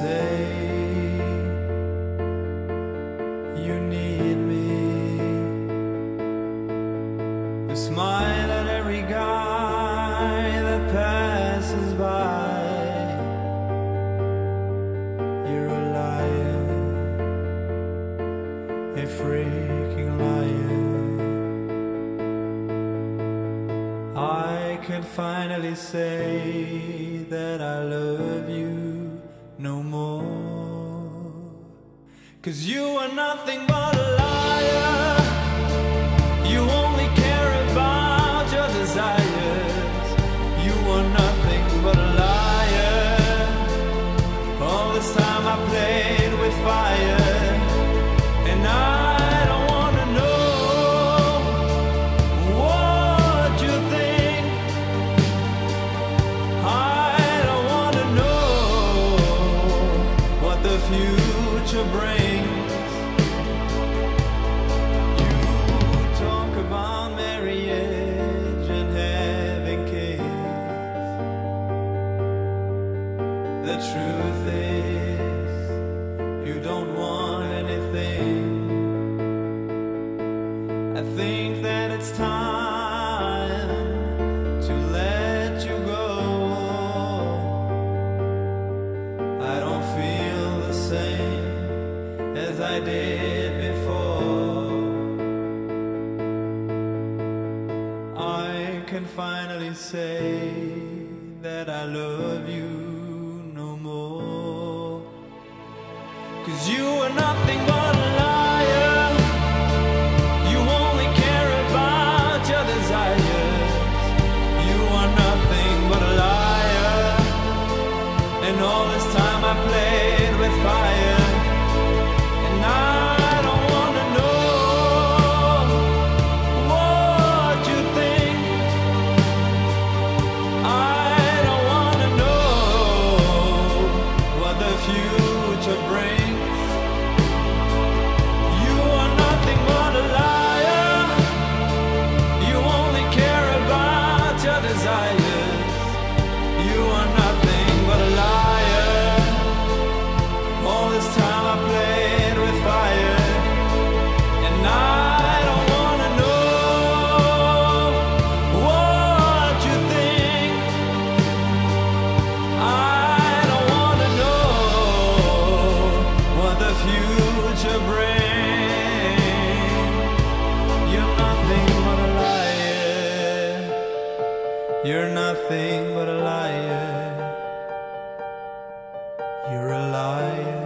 say you need me. You smile at every guy that passes by. You're a liar, a freaking liar. I can finally say that I love you no more. Cause you are nothing but a liar. You only care about your desires. You are nothing but a liar. All this time I played with fire. Future brings. You talk about marriage and having kids. The truth is, you don't want anything. I think that it's time I did before. I can finally say that I love you no more. Cause you You're nothing but a liar. You're a liar.